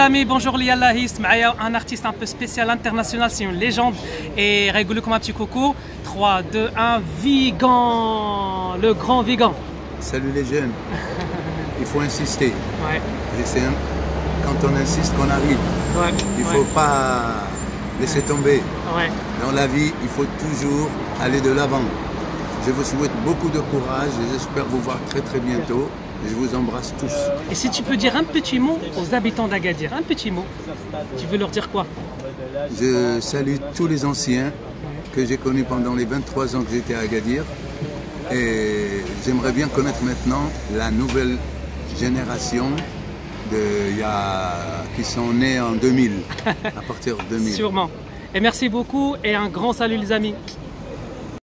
amis, bonjour les Allahis, un artiste un peu spécial international, c'est une légende. Et rigolez comme un petit coucou. 3, 2, 1, Vigan Le grand Vigan Salut les jeunes. Il faut insister. Ouais. Et un- quand on insiste qu'on arrive. Ouais. Il ne ouais, faut pas laisser tomber. Ouais. Dans la vie, il faut toujours aller de l'avant. Je vous souhaite beaucoup de courage et j'espère vous voir très très bientôt. Je vous embrasse tous. Et si tu peux dire un petit mot aux habitants d'Agadir, un petit mot, tu veux leur dire quoi? Je salue tous les anciens que j'ai connus pendant les 23 ans que j'étais à Agadir. Et j'aimerais bien connaître maintenant la nouvelle génération de, il y a- qui sont nés en 2000, à partir de 2000. Sûrement. Et merci beaucoup et un grand salut les amis.